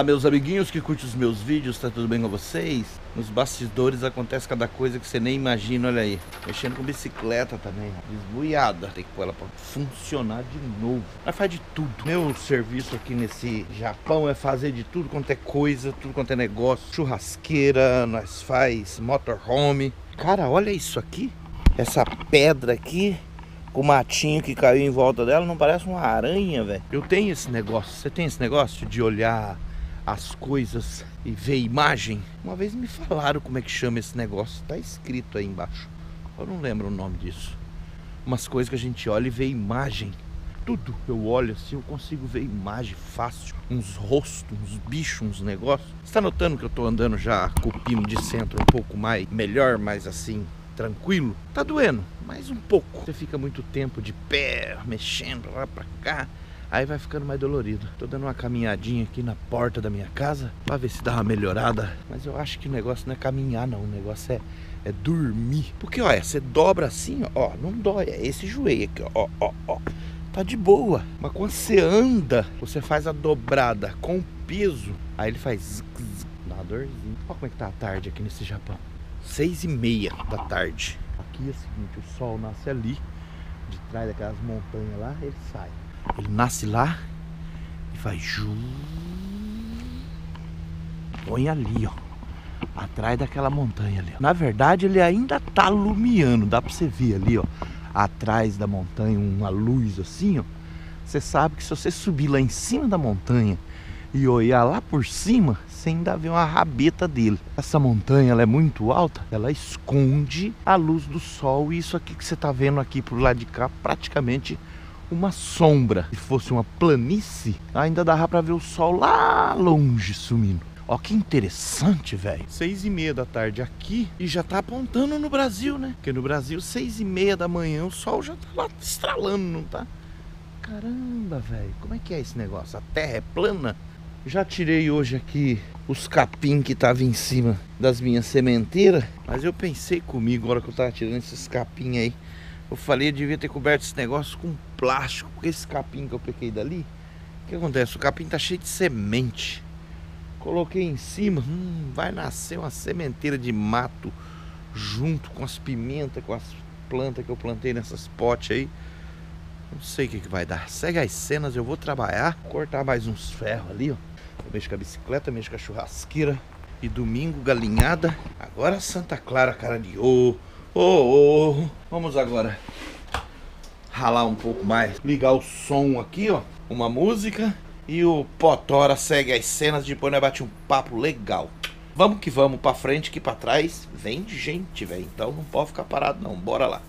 Fala meus amiguinhos que curtem os meus vídeos, tá tudo bem com vocês? Nos bastidores acontece cada coisa que você nem imagina, olha aí. Mexendo com bicicleta também, desbuiada. Tem que pôr ela pra funcionar de novo. Mas faz de tudo. Meu serviço aqui nesse Japão é fazer de tudo quanto é coisa, tudo quanto é negócio. Churrasqueira, nós faz motorhome. Cara, olha isso aqui. Essa pedra aqui o matinho que caiu em volta dela não parece uma aranha, velho. Eu tenho esse negócio. Você tem esse negócio de olhar as coisas e ver imagem? Uma vez me falaram como é que chama esse negócio. Tá escrito aí embaixo. Eu não lembro o nome disso. Umas coisas que a gente olha e vê imagem. Tudo que eu olho assim, eu consigo ver imagem fácil. Uns rostos, uns bichos, uns negócios. Você tá notando que eu tô andando já com o pino de centro um pouco mais melhor, mais assim, tranquilo, tá doendo, mas um pouco. Você fica muito tempo de pé, mexendo lá pra cá, aí vai ficando mais dolorido. Tô dando uma caminhadinha aqui na porta da minha casa pra ver se dá uma melhorada. Mas eu acho que o negócio não é caminhar, não. O negócio é, é dormir. Porque, olha, você dobra assim, ó, não dói. É esse joelho aqui, ó, ó, ó. Tá de boa. Mas quando você anda, você faz a dobrada com peso, aí ele faz dá uma dorzinha. Olha como é que tá a tarde aqui nesse Japão seis e meia da tarde. Aqui é o seguinte, o sol nasce ali, de trás daquelas montanhas lá, ele sai. Ele nasce lá e faz ju. Põe ali, ó. Atrás daquela montanha ali. Na verdade, ele ainda tá lumiando. Dá pra você ver ali, ó. Atrás da montanha, uma luz assim, ó. Você sabe que se você subir lá em cima da montanha e olhar lá por cima, você ainda vê uma rabeta dele. Essa montanha ela é muito alta, ela esconde a luz do sol e isso aqui que você está vendo aqui por lado de cá, praticamente uma sombra. Se fosse uma planície, ainda dava para ver o sol lá longe sumindo. Ó que interessante, velho. Seis e meia da tarde aqui e já tá apontando no Brasil, né? Porque no Brasil, seis e meia da manhã, o sol já tá lá estralando, não tá? Caramba, velho. Como é que é esse negócio? A terra é plana? Já tirei hoje aqui os capim que estavam em cima das minhas sementeiras, mas eu pensei comigo, agora que eu tava tirando esses capim aí, eu falei, eu devia ter coberto esse negócio com plástico, porque esse capim que eu peguei dali, o que acontece? O capim tá cheio de semente. Coloquei em cima, hum, vai nascer uma sementeira de mato junto com as pimentas, com as plantas que eu plantei nessas potes aí. Não sei o que, que vai dar. Segue as cenas, eu vou trabalhar, cortar mais uns ferros ali, ó. Eu mexo com a bicicleta, mexo com a churrasqueira. E domingo, galinhada. Agora Santa Clara, cara de ô. Ô, ô. Vamos agora ralar um pouco mais. Ligar o som aqui, ó. Uma música. E o Potora segue as cenas. Depois nós bate um papo legal. Vamos que vamos pra frente que pra trás vem gente, velho. Então não pode ficar parado não. Bora lá.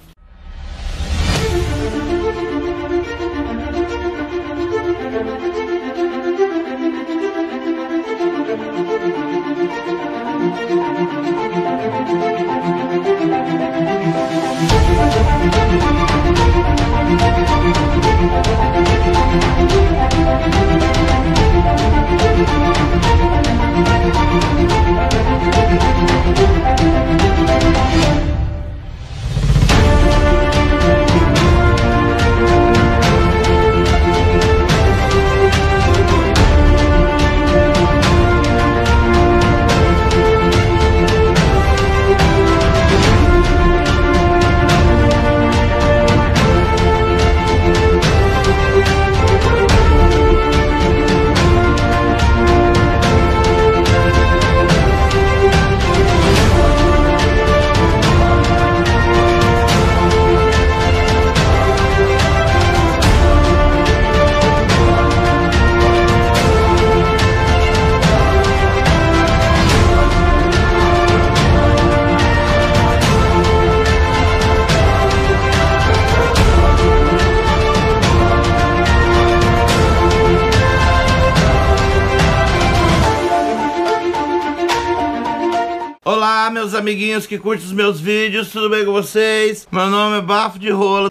Amiguinhos que curtem os meus vídeos, tudo bem com vocês? Meu nome é Bafo de Rola.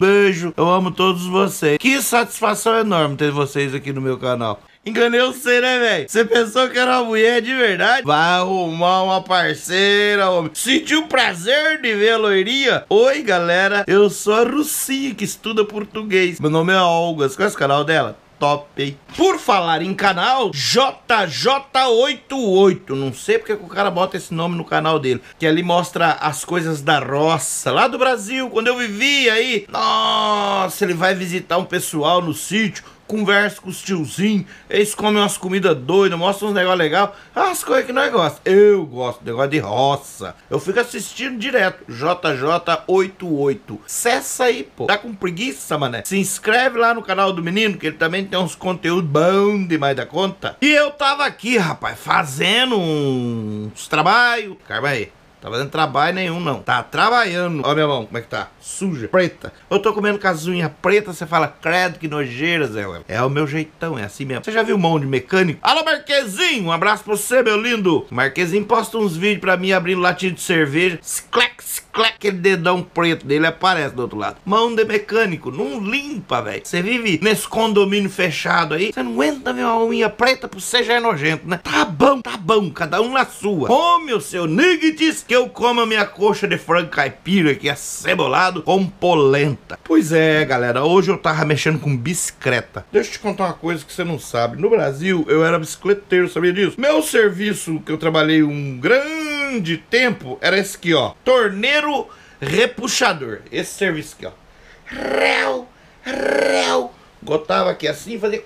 Beijo, eu amo todos vocês. Que satisfação enorme ter vocês aqui no meu canal. Enganei você, né, velho? Você pensou que era uma mulher de verdade? Vai arrumar uma parceira, homem. Sentiu o prazer de ver a loirinha? Oi, galera. Eu sou a Rucinha, que estuda português. Meu nome é Olga. Você conhece o canal dela? Top, hein? Por falar em canal, JJ88. Não sei porque o cara bota esse nome no canal dele. Que ali mostra as coisas da roça, lá do Brasil, quando eu vivia aí. Nossa, ele vai visitar um pessoal no sítio conversa com os tiozinhos, eles comem umas comidas doidas, mostram uns negócios legais, as coisas que nós gostamos. Eu gosto, negócio de roça. Eu fico assistindo direto, JJ88. Cessa aí, pô. Tá com preguiça, mané? Se inscreve lá no canal do menino, que ele também tem uns conteúdos bons demais da conta. E eu tava aqui, rapaz, fazendo uns trabalhos. Calma aí. Tá fazendo trabalho nenhum, não. Tá trabalhando. Ó minha mão, como é que tá? Suja, preta. Eu tô comendo com as unhas pretas, você fala, credo, que nojeira, Zé. É o meu jeitão, é assim mesmo. Você já viu mão de mecânico? Alô, Marquezinho, um abraço pra você, meu lindo. Marquezinho posta uns vídeos pra mim abrindo latinha de cerveja. Sclec, sclec, aquele dedão preto dele aparece do outro lado. Mão de mecânico, não limpa, velho. Você vive nesse condomínio fechado aí, você não aguenta ver uma unha preta, pra você já é nojento, né? Tá bom, tá bom, cada um na sua. Come o seu niggas que eu como a minha coxa de frango caipira, que é cebolado com polenta. Pois é, galera, hoje eu tava mexendo com bicicleta. Deixa eu te contar uma coisa que você não sabe. No Brasil, eu era bicicleteiro, sabia disso? Meu serviço, que eu trabalhei um grande tempo, era esse aqui, ó. Torneiro repuxador. Esse serviço aqui, ó. Réu, réu. Gotava aqui assim, fazia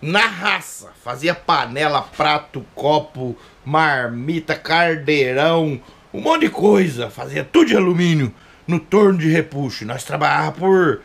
na raça. Fazia panela, prato, copo, marmita, cardeirão, um monte de coisa. Fazia tudo de alumínio no torno de repuxo. Nós trabalhávamos por,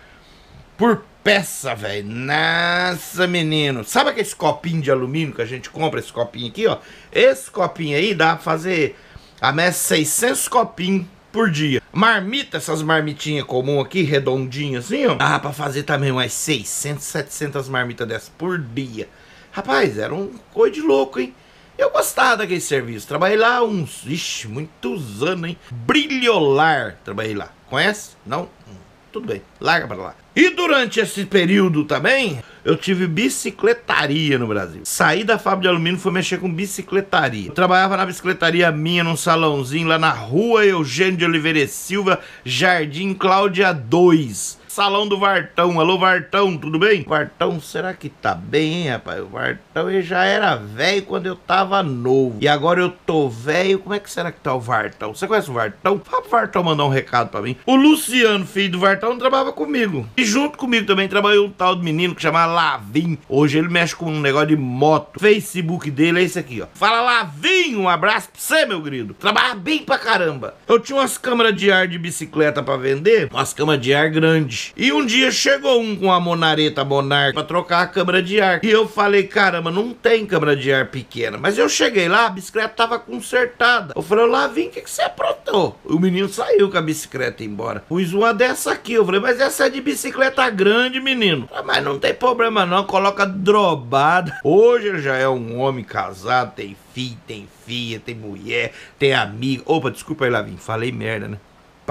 por peça, velho. Nossa, menino. Sabe aquele copinho de alumínio que a gente compra, esse copinho aqui, ó? Esse copinho aí dá pra fazer a mesa 600 copinhos por dia. Marmita, essas marmitinhas comum aqui, redondinhas assim, ó. Dá pra fazer também umas 600, 700 marmitas dessas por dia. Rapaz, era um coisa de louco, hein? Eu gostava daquele serviço. Trabalhei lá uns, ixi, muitos anos, hein? Brilholar, trabalhei lá. Conhece? Não? Hum, tudo bem, larga pra lá. E durante esse período também, eu tive bicicletaria no Brasil. Saí da fábrica de alumínio fui mexer com bicicletaria. Eu trabalhava na bicicletaria minha, num salãozinho lá na rua Eugênio de Oliveira Silva, Jardim Cláudia 2. Salão do Vartão. Alô, Vartão, tudo bem? Vartão, será que tá bem, hein, rapaz? O Vartão ele já era velho quando eu tava novo. E agora eu tô velho. Como é que será que tá o Vartão? Você conhece o Vartão? Fala pro Vartão mandar um recado pra mim. O Luciano, filho do Vartão, trabalhava comigo. E junto comigo também trabalhou um tal de menino que chamava Lavim. Hoje ele mexe com um negócio de moto. Facebook dele é esse aqui, ó. Fala Lavim, um abraço pra você, meu querido. Trabalha bem pra caramba. Eu tinha umas câmeras de ar de bicicleta pra vender. Umas câmeras de ar grandes. E um dia chegou um com a Monareta Monarch pra trocar a câmera de ar. E eu falei, caramba, não tem câmera de ar pequena. Mas eu cheguei lá, a bicicleta tava consertada. Eu falei, lá vim, o que, que você aprontou? O menino saiu com a bicicleta embora. Pus uma dessa aqui. Eu falei, mas essa é de bicicleta grande, menino. Ah, mas não tem problema não, coloca drobada. Hoje ele já é um homem casado, tem filho, tem filha, tem mulher, tem amigo. Opa, desculpa aí, Lavim, falei merda, né?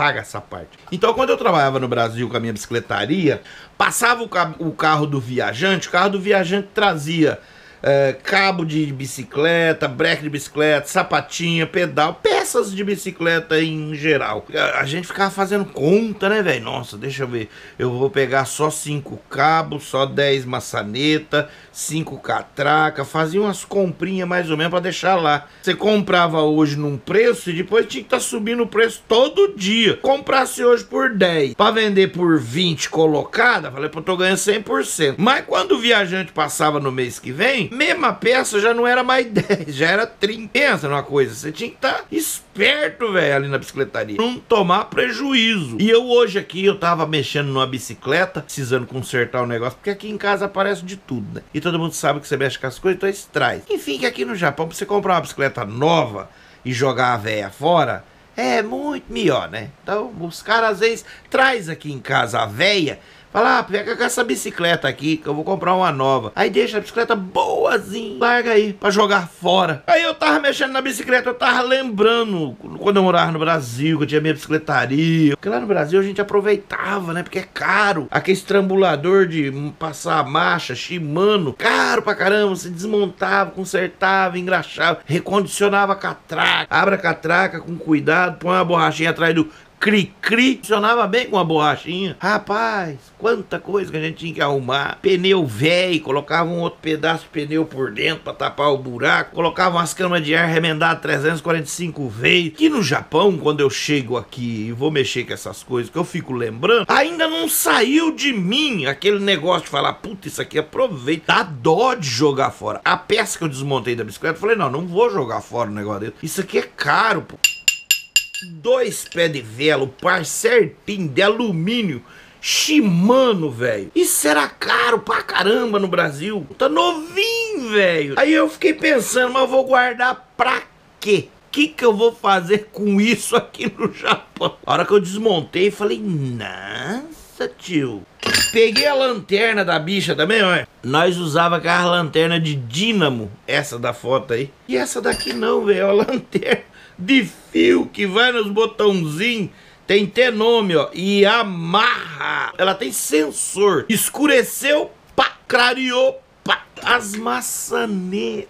Paga essa parte. Então, quando eu trabalhava no Brasil com a minha bicicletaria, passava o, ca o carro do viajante, o carro do viajante trazia é, cabo de bicicleta, breque de bicicleta, sapatinha, pedal, peças de bicicleta em geral. A, a gente ficava fazendo conta, né, velho? Nossa, deixa eu ver. Eu vou pegar só cinco cabos, só 10 maçaneta, cinco catraca, fazia umas comprinhas mais ou menos para deixar lá. Você comprava hoje num preço e depois tinha que estar tá subindo o preço todo dia. Comprasse hoje por 10, para vender por 20 colocada, falei, pô, tô ganhando 100%. Mas quando o viajante passava no mês que vem, mesma peça já não era mais 10, já era 30. Pensa numa coisa, você tinha que estar tá esperto, velho, ali na bicicletaria. Não tomar prejuízo. E eu hoje aqui, eu tava mexendo numa bicicleta, precisando consertar o negócio, porque aqui em casa aparece de tudo, né? E todo mundo sabe que você mexe com as coisas, então extrai. Enfim, que aqui no Japão, pra você comprar uma bicicleta nova e jogar a véia fora, é muito melhor, né? Então, os caras às vezes traz aqui em casa a véia Fala, ah, pega com essa bicicleta aqui, que eu vou comprar uma nova. Aí deixa a bicicleta boazinha, larga aí, pra jogar fora. Aí eu tava mexendo na bicicleta, eu tava lembrando, quando eu morava no Brasil, que eu tinha minha bicicletaria. Porque lá no Brasil a gente aproveitava, né, porque é caro. Aquele estrambulador de passar a marcha, Shimano, caro pra caramba. Você desmontava, consertava, engraxava, recondicionava a catraca. Abra a catraca com cuidado, põe uma borrachinha atrás do cri-cri. Funcionava bem com a borrachinha. Rapaz, quanta coisa que a gente tinha que arrumar. Pneu velho, colocava um outro pedaço de pneu por dentro para tapar o buraco. Colocava umas camas de ar remendadas 345 vezes. Que no Japão, quando eu chego aqui e vou mexer com essas coisas que eu fico lembrando, ainda não saiu de mim aquele negócio de falar, puta, isso aqui aproveita. Dá dó de jogar fora. A peça que eu desmontei da bicicleta, eu falei, não, não vou jogar fora o negócio dele. Isso aqui é caro, pô. Dois pés de velo, par certinho, de alumínio. Shimano, velho. Isso era caro pra caramba no Brasil. Tá novinho, velho. Aí eu fiquei pensando, mas eu vou guardar pra quê? O que, que eu vou fazer com isso aqui no Japão? A hora que eu desmontei, falei, nossa, tio. Peguei a lanterna da bicha também, olha. Nós usava aquela lanterna de dínamo, essa da foto aí. E essa daqui não, velho, a lanterna de fio que vai nos botãozinhos. Tem até nome, ó. E amarra. Ela tem sensor. Escureceu, pá, clareou, pá. As maçanetas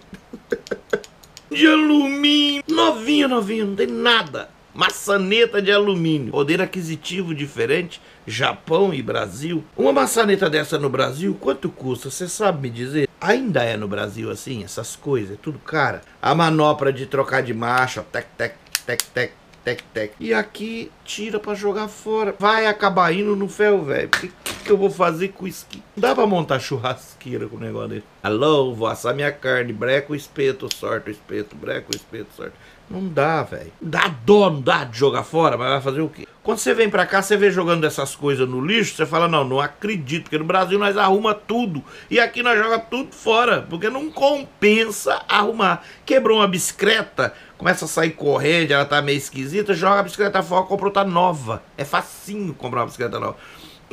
de alumínio. Novinho, novinho, não tem nada. Maçaneta de alumínio. Poder aquisitivo diferente, Japão e Brasil. Uma maçaneta dessa no Brasil, quanto custa? Você sabe me dizer? Ainda é no Brasil assim, essas coisas, é tudo cara. A manopla de trocar de marcha, tec, tec, tec, tec, tec, tec. E aqui tira para jogar fora. Vai acabar indo no ferro, velho. O que, que eu vou fazer com isso aqui? Não dá pra montar churrasqueira com o negócio dele. Alô, vou assar minha carne, breco espeto, sorto o espeto, breco espeto, sorto. Não dá, velho. Dá dó, não dá de jogar fora, mas vai fazer o quê? Quando você vem pra cá, você vê jogando essas coisas no lixo, você fala, não, não acredito, porque no Brasil nós arruma tudo. E aqui nós joga tudo fora, porque não compensa arrumar. Quebrou uma bicicleta, começa a sair correndo, ela tá meio esquisita, joga a bicicleta fora, compra outra nova. É facinho comprar uma bicicleta nova.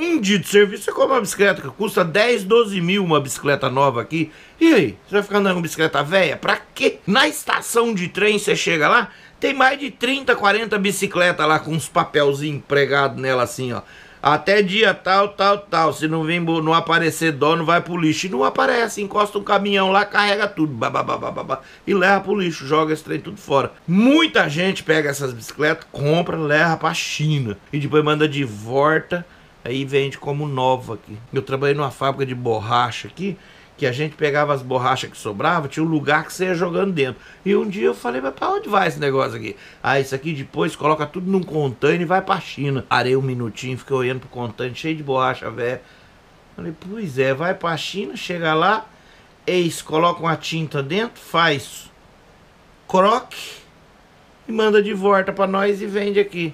Um dia de serviço, você compra uma bicicleta que custa 10, 12 mil uma bicicleta nova aqui. E aí? Você vai ficar andando com bicicleta velha? Pra quê? Na estação de trem, você chega lá, tem mais de 30, 40 bicicletas lá com uns papelzinhos pregados nela assim, ó. Até dia tal, tal, tal. Se não vem, não aparecer dono, vai pro lixo. E não aparece, encosta um caminhão lá, carrega tudo, babá, e leva pro lixo, joga esse trem tudo fora. Muita gente pega essas bicicletas, compra, leva pra China e depois manda de volta aí vende como nova aqui. Eu trabalhei numa fábrica de borracha aqui, que a gente pegava as borrachas que sobrava, tinha um lugar que você ia jogando dentro. E um dia eu falei, mas pra onde vai esse negócio aqui? Ah, isso aqui depois coloca tudo num container e vai pra China. Parei um minutinho, fiquei olhando pro container cheio de borracha velho. Falei, pois é, vai pra China, chega lá, eis, coloca uma tinta dentro, faz croque e manda de volta pra nós e vende aqui.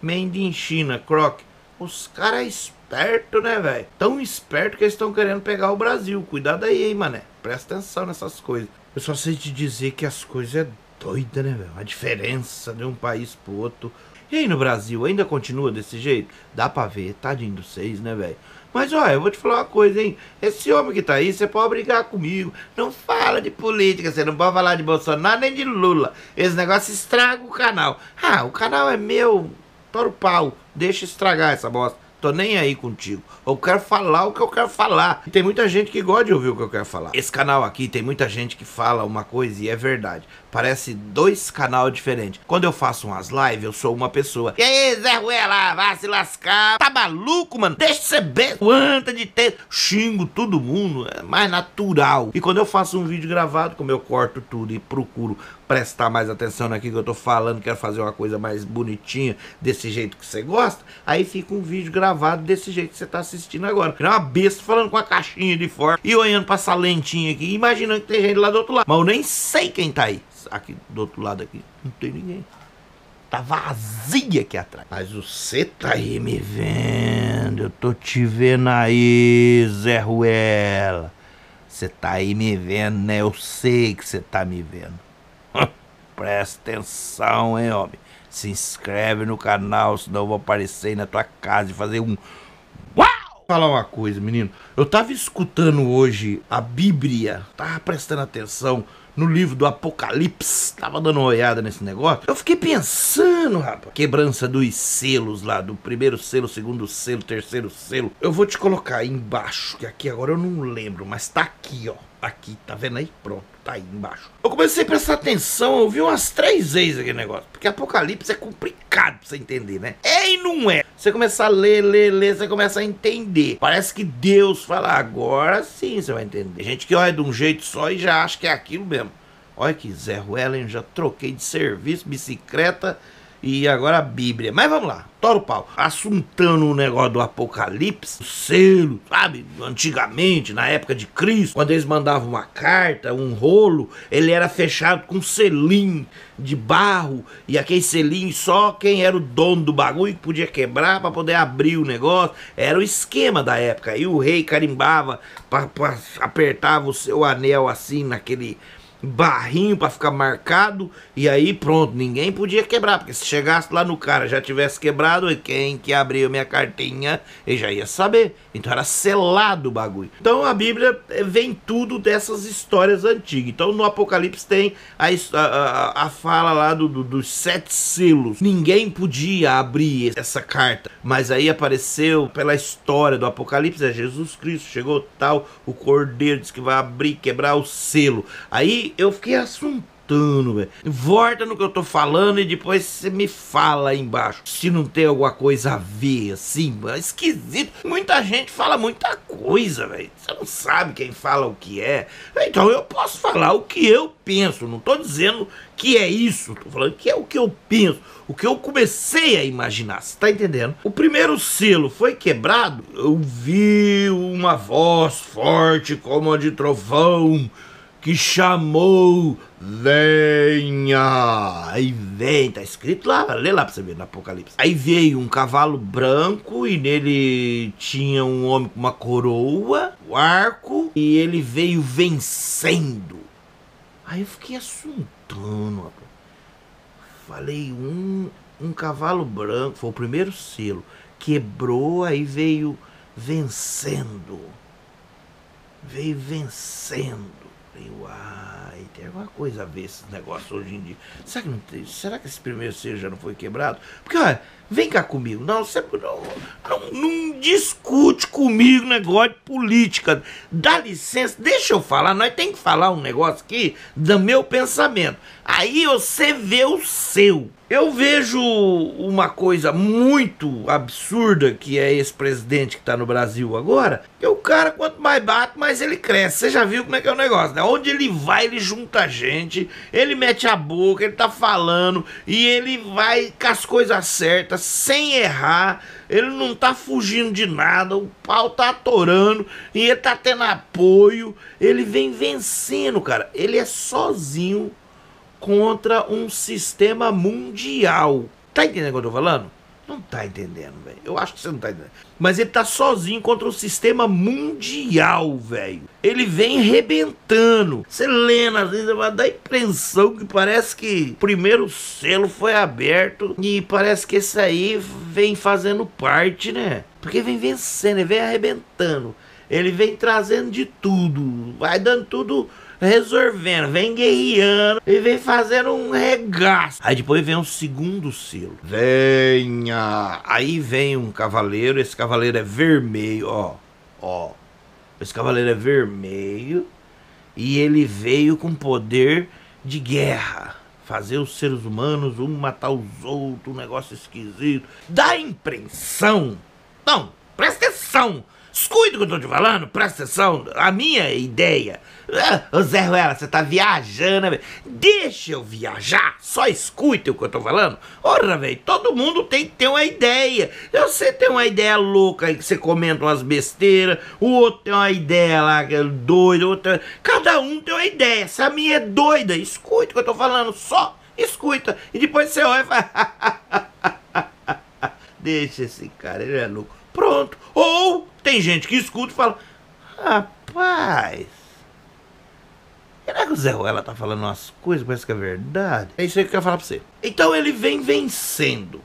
Made in China, croque. Os caras é esperto, né, velho? Tão esperto que eles estão querendo pegar o Brasil. Cuidado aí, hein, mané. Presta atenção nessas coisas. Eu só sei te dizer que as coisas é doida, né, velho? A diferença de um país pro outro. E aí no Brasil, ainda continua desse jeito? Dá pra ver, tadinho dos seis, né, velho? Mas olha, eu vou te falar uma coisa, hein? Esse homem que tá aí, você pode brigar comigo. Não fala de política, você não pode falar de Bolsonaro nem de Lula. Esse negócio estraga o canal. Ah, o canal é meu, para o pau. Deixa estragar essa bosta. Tô nem aí contigo. Eu quero falar o que eu quero falar. E tem muita gente que gosta de ouvir o que eu quero falar. Esse canal aqui tem muita gente que fala uma coisa e é verdade. Parece dois canais diferentes. Quando eu faço umas lives, eu sou uma pessoa. E aí, Zé Ruela, vai se lascar. Tá maluco, mano? Deixa de ser bem. Quanta de ter. Xingo todo mundo. É mais natural. E quando eu faço um vídeo gravado, como eu corto tudo e procuro prestar mais atenção naquilo que eu tô falando, quero fazer uma coisa mais bonitinha, desse jeito que você gosta, aí fica um vídeo gravado desse jeito que você tá assistindo agora. É uma besta falando com a caixinha de fora e olhando pra essa lentinha aqui, imaginando que tem gente lá do outro lado. Mas eu nem sei quem tá aí. Aqui do outro lado aqui, não tem ninguém. Tá vazia aqui atrás. Mas você tá aí me vendo. Eu tô te vendo aí, Zé Ruela. Você tá aí me vendo, né? Eu sei que você tá me vendo. Presta atenção, hein, homem. Se inscreve no canal, senão eu vou aparecer aí na tua casa e fazer um. Uau! Falar uma coisa, menino. Eu tava escutando hoje a Bíblia, tava prestando atenção no livro do Apocalipse, tava dando uma olhada nesse negócio. Eu fiquei pensando, rapaz, quebrança dos selos lá, do primeiro selo, segundo selo, terceiro selo. Eu vou te colocar aí embaixo, que aqui agora eu não lembro, mas tá aqui, ó Aqui, tá vendo aí? Pronto, tá aí embaixo. Eu comecei a prestar atenção, eu vi umas três vezes aquele negócio. Porque Apocalipse é complicado pra você entender, né? É e não é. Você começa a ler, ler, ler, você começa a entender. Parece que Deus fala, agora sim você vai entender. Gente que olha de um jeito só e já acha que é aquilo mesmo. Olha que Zé Ruellen, já troquei de serviço, bicicleta e agora a Bíblia. Mas vamos lá, tora o pau. Assuntando o negócio do Apocalipse, o selo, sabe? Antigamente, na época de Cristo, quando eles mandavam uma carta, um rolo, ele era fechado com selim de barro. E aquele selim, só quem era o dono do bagulho podia quebrar para poder abrir o negócio. Era o esquema da época. Aí o rei carimbava, pra, pra, apertava o seu anel assim naquele barrinho para ficar marcado e aí pronto, ninguém podia quebrar, porque se chegasse lá no cara já tivesse quebrado, quem que abriu minha cartinha, ele já ia saber. Então era selado o bagulho. Então a Bíblia eh, vem tudo dessas histórias antigas. Então no Apocalipse tem a, a, a fala lá do, do, dos sete selos. Ninguém podia abrir essa carta, mas aí apareceu pela história do Apocalipse, é Jesus Cristo chegou tal, o cordeiro disse que vai abrir, quebrar o selo. Aí eu fiquei assuntando, velho. Volta no que eu tô falando e depois você me fala aí embaixo. Se não tem alguma coisa a ver, assim, é esquisito. Muita gente fala muita coisa, velho. Você não sabe quem fala o que é. Então eu posso falar o que eu penso. Não tô dizendo que é isso. Tô falando que é o que eu penso. O que eu comecei a imaginar. Você tá entendendo? O primeiro selo foi quebrado. Eu vi uma voz forte como a de trovão que chamou, venha. Aí vem, tá escrito lá, lê lá pra você ver no Apocalipse. Aí veio um cavalo branco e nele tinha um homem com uma coroa, um arco, e ele veio vencendo. Aí eu fiquei assuntando, Falei, um, um cavalo branco, foi o primeiro selo, quebrou, aí veio vencendo. Veio vencendo. Falei, uai, tem alguma coisa a ver esse negócio hoje em dia. Será que, não tem, será que esse primeiro selo já não foi quebrado? Porque, olha, vem cá comigo. Não, você não, não, não discute comigo negócio de política. Dá licença, deixa eu falar. Nós tem que falar um negócio aqui do meu pensamento. Aí você vê o seu. Eu vejo uma coisa muito absurda que é esse presidente que está no Brasil agora, que o cara, quanto mais bate, mais ele cresce. Você já viu como é que é o negócio, né? Onde ele vai, ele junta gente, ele mete a boca, ele tá falando, e ele vai com as coisas certas, sem errar. Ele não tá fugindo de nada, o pau tá atorando, e ele tá tendo apoio. Ele vem vencendo, cara. Ele é sozinho contra um sistema mundial. Tá entendendo o que eu tô falando? Não tá entendendo, velho. Eu acho que você não tá entendendo. Mas ele tá sozinho contra o sistema mundial, velho. Ele vem rebentando. Você lendo, às vezes dar a impressão que parece que o primeiro selo foi aberto e parece que esse aí vem fazendo parte, né? Porque vem vencendo, ele vem arrebentando. Ele vem trazendo de tudo. Vai dando tudo resolvendo, vem guerreando e vem fazendo um regaço. Aí depois vem o segundo selo. Venha! Aí vem um cavaleiro, esse cavaleiro é vermelho, ó. Ó. Esse cavaleiro é vermelho e ele veio com poder de guerra. Fazer os seres humanos um matar os outros, um negócio esquisito. Dá a impressão. Não, presta atenção Escuta o que eu tô te falando, presta atenção. A minha ideia. Ah, Zé Ruela, você tá viajando, velho. Deixa eu viajar, só escuta o que eu tô falando. Ora, velho, todo mundo tem que ter uma ideia. Você tem uma ideia louca aí que você comenta umas besteiras, o outro tem uma ideia lá é doida, outra. Cada um tem uma ideia. Essa minha é doida. Escuta o que eu tô falando, só escuta. E depois você olha e fala. Deixa esse cara, ele é louco. Pronto. Ou tem gente que escuta e fala: Rapaz, será que o Zé Ruela tá falando umas coisas, parece que é verdade? É isso aí que eu quero falar pra você. Então ele vem vencendo.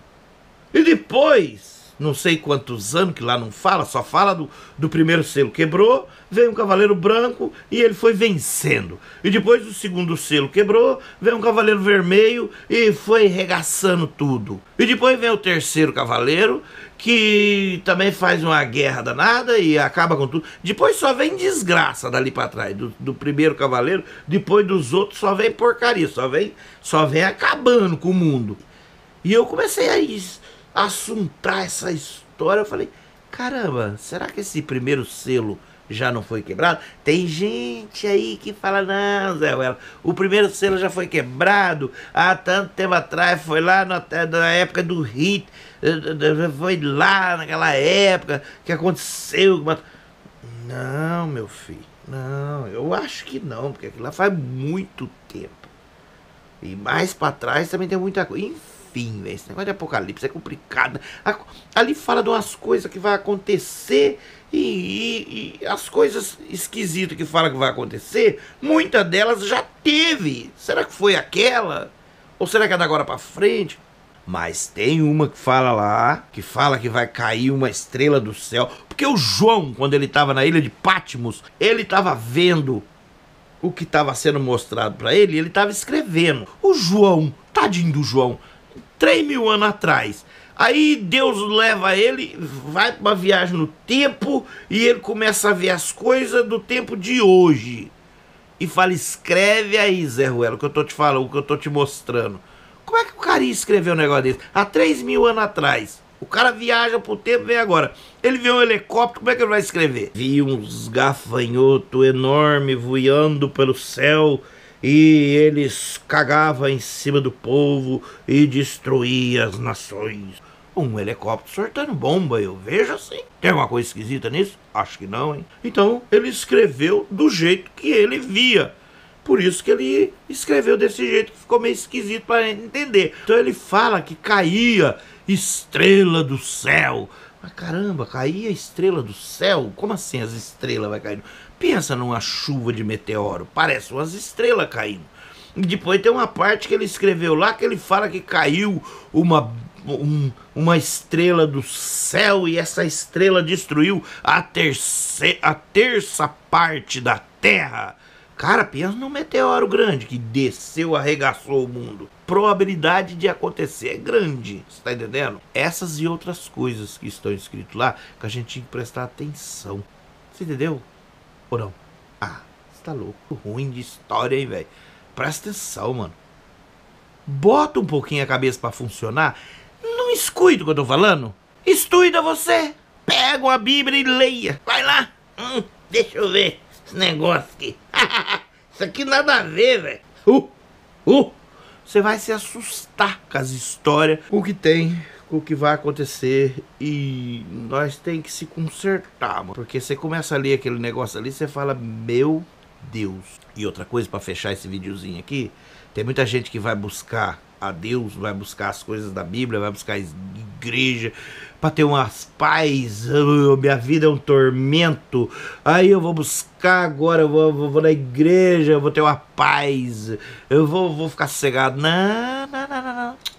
E depois não sei quantos anos, que lá não fala, só fala do, do primeiro selo quebrou, veio um cavaleiro branco e ele foi vencendo. E depois o segundo selo quebrou, veio um cavaleiro vermelho e foi regaçando tudo. E depois vem o terceiro cavaleiro, que também faz uma guerra danada e acaba com tudo. Depois só vem desgraça dali para trás, do, do, primeiro cavaleiro, depois dos outros só vem porcaria, só vem, só vem acabando com o mundo. E eu comecei a assuntar essa história. Eu falei, caramba, será que esse primeiro selo já não foi quebrado? Tem gente aí que fala, não, Zé Ruela, o primeiro selo já foi quebrado há tanto tempo atrás, foi lá na, na época do hit, eh, eh, foi lá naquela época que aconteceu. Não, meu filho, não, eu acho que não, porque aquilo lá faz muito tempo. E mais para trás também tem muita coisa. Fim, velho. Esse negócio de apocalipse é complicado. Ali fala de umas coisas que vai acontecer e, e, e, as coisas esquisitas que fala que vai acontecer, muitas delas já teve. Será que foi aquela? Ou será que é da agora para frente? Mas tem uma que fala lá, que fala que vai cair uma estrela do céu. Porque o João, quando ele estava na ilha de Patmos, ele estava vendo o que estava sendo mostrado para ele, ele estava escrevendo. O João, tadinho do João, 3 mil anos atrás. Aí Deus leva ele, vai para uma viagem no tempo e ele começa a ver as coisas do tempo de hoje. E fala, escreve aí, Zé Ruelo, o que eu tô te falando, o que eu tô te mostrando. Como é que o cara ia escrever um negócio desse? Há 3 mil anos atrás. O cara viaja pro tempo vem agora. Ele vê um helicóptero, como é que ele vai escrever? Vi uns gafanhotos enormes voando pelo céu e eles cagavam em cima do povo e destruía as nações. Um helicóptero sortando bomba, eu vejo assim. Tem alguma coisa esquisita nisso? Acho que não, hein? Então ele escreveu do jeito que ele via. Por isso que ele escreveu desse jeito que ficou meio esquisito para entender. Então ele fala que caía estrela do céu. Mas caramba, caía estrela do céu? Como assim as estrelas vai caindo? Pensa numa chuva de meteoro, parece umas estrelas caindo. E depois tem uma parte que ele escreveu lá que ele fala que caiu uma, um, uma estrela do céu e essa estrela destruiu a, terceira, a terça parte da Terra. Cara, pensa num meteoro grande que desceu, arregaçou o mundo. Probabilidade de acontecer é grande, você tá entendendo? Essas e outras coisas que estão escritas lá que a gente tinha que prestar atenção. Você entendeu? Ou não? Ah, você tá louco. Ruim de história, hein, velho? Presta atenção, mano. Bota um pouquinho a cabeça para funcionar. Não escuta o que eu tô falando. Estuda você. Pega uma Bíblia e leia. Vai lá. Hum, deixa eu ver esse negócio aqui. Isso aqui nada a ver, velho. Uh, uh. Você vai se assustar com as histórias, o que tem o que vai acontecer e nós tem que se consertar, mano. Porque você começa a ler aquele negócio ali, você fala, meu Deus. E outra coisa para fechar esse videozinho aqui, tem muita gente que vai buscar a Deus, vai buscar as coisas da Bíblia, vai buscar a igreja para ter umas paz. Minha vida é um tormento. Aí eu vou buscar agora, eu vou, vou, vou na igreja, eu vou ter uma paz. Eu vou, vou ficar sossegado. Não, não, não, não, não.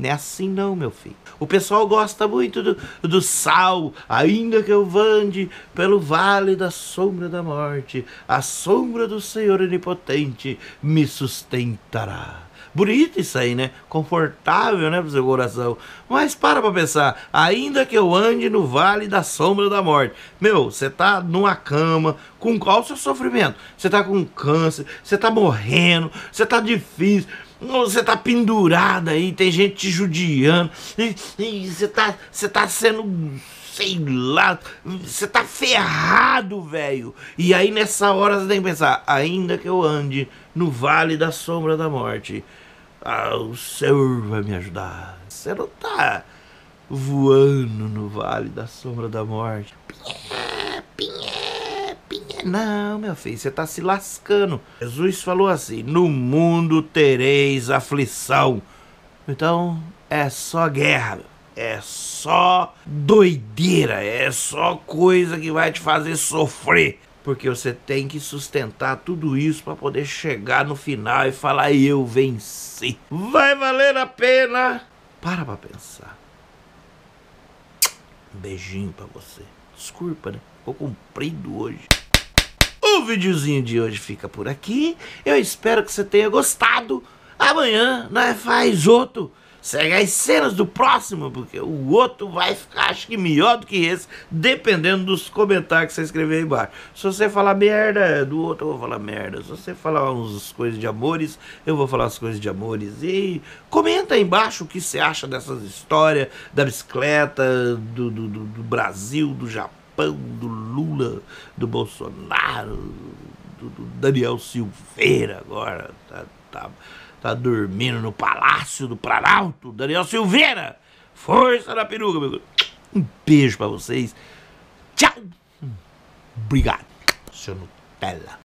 Não é assim não, meu filho. O pessoal gosta muito do, do sal, ainda que eu vande pelo vale da sombra da morte, a sombra do Senhor Onipotente me sustentará. Bonito isso aí, né? Confortável, né, pro seu coração. Mas para pra pensar, ainda que eu ande no vale da sombra da morte. Meu, você tá numa cama, com qual o seu sofrimento? Você tá com câncer, você tá morrendo, você tá difícil você tá pendurada aí, tem gente te judiando, e, e você tá, você tá sendo, sei lá, você tá ferrado, velho. E aí nessa hora você tem que pensar, ainda que eu ande no vale da sombra da morte, ah, o Senhor vai me ajudar. Você não tá voando no vale da sombra da morte. Pinhé, pinhé. Não, meu filho, você está se lascando. Jesus falou assim: No mundo tereis aflição. Então é só guerra, é só doideira, é só coisa que vai te fazer sofrer. Porque você tem que sustentar tudo isso para poder chegar no final e falar: Eu venci. Vai valer a pena? Para pra pensar. Um beijinho pra você. Desculpa, né? Ficou comprido hoje. O videozinho de hoje fica por aqui. Eu espero que você tenha gostado. Amanhã nós faz outro. Segue as cenas do próximo, porque o outro vai ficar, acho que melhor do que esse, dependendo dos comentários que você escrever aí embaixo. Se você falar merda do outro, eu vou falar merda. Se você falar umas coisas de amores, eu vou falar as coisas de amores. E comenta aí embaixo o que você acha dessas histórias, da bicicleta, do, do, do, do Brasil, do Japão, do Lula, do Bolsonaro, do, do Daniel Silveira agora. Tá, tá tá dormindo no Palácio do Planalto, Daniel Silveira. Força na peruca, meu. Um beijo para vocês. Tchau. Obrigado, seu Nutella.